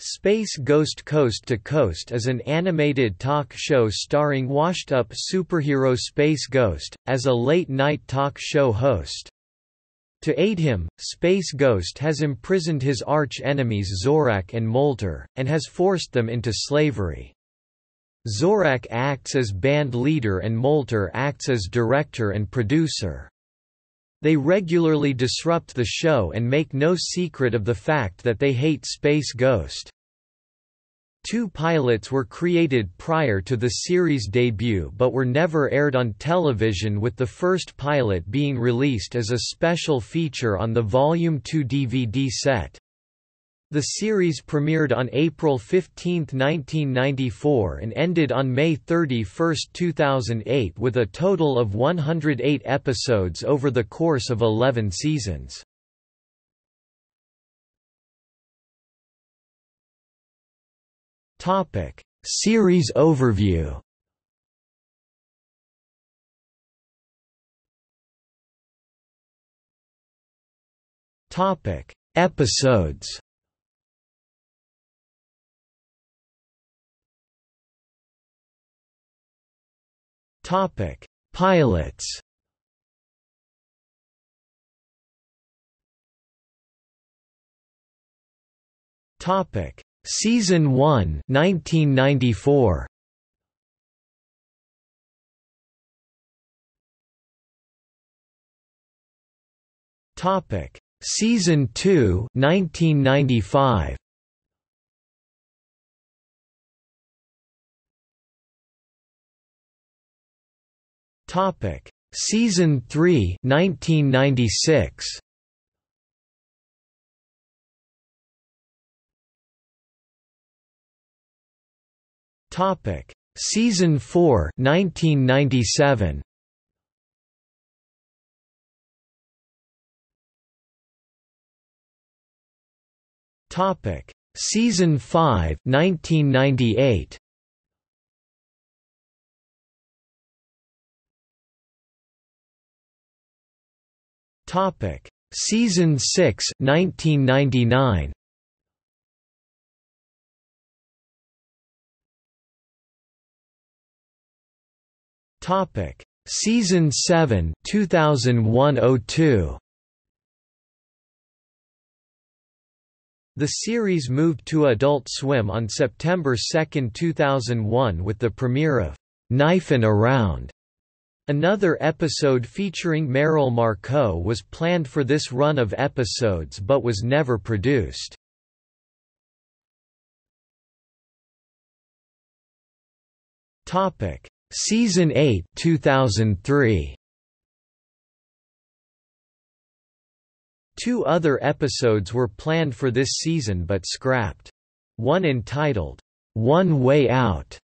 Space Ghost Coast to Coast is an animated talk show starring washed-up superhero Space Ghost, as a late-night talk show host. To aid him, Space Ghost has imprisoned his arch-enemies Zorak and Moltar, and has forced them into slavery. Zorak acts as band leader and Moltar acts as director and producer. They regularly disrupt the show and make no secret of the fact that they hate Space Ghost. Two pilots were created prior to the series' debut but were never aired on television with the first pilot being released as a special feature on the Volume 2 DVD set. The series premiered on April 15, 1994 and ended on May 31, 2008 with a total of 108 episodes over the course of 11 seasons. Series overview Episodes Topic: Pilots. Topic: Season 1, 1994. Topic: Season 2, 1995. Topic: Season 3, 1996. Topic: Season 4, 1997. Topic: Season 5, 1998. Topic: Season 6, 1999. Topic: Season 7, 2001-02. The series moved to Adult Swim on September 2, 2001 with the premiere of Knifin' Around Another episode featuring Meryl Markoe was planned for this run of episodes but was never produced. Topic: Season 8, 2003. Two other episodes were planned for this season but scrapped. One entitled, One Way Out,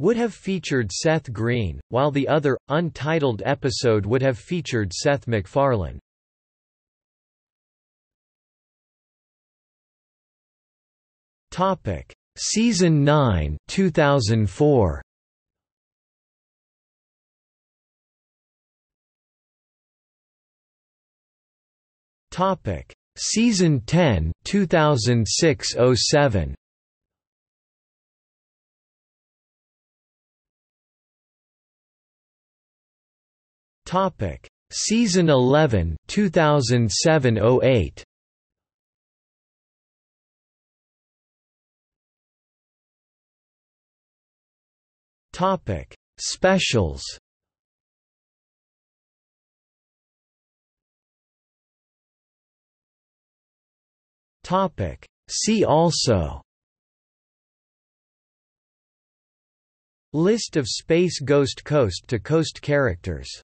would have featured Seth Green, while the other, untitled episode would have featured Seth MacFarlane. Topic: Season 9, 2004. Topic: Season 10, 2006-07. Topic: Season 11, 2007-08. Topic: Specials. Topic: See also. List of Space Ghost Coast to Coast characters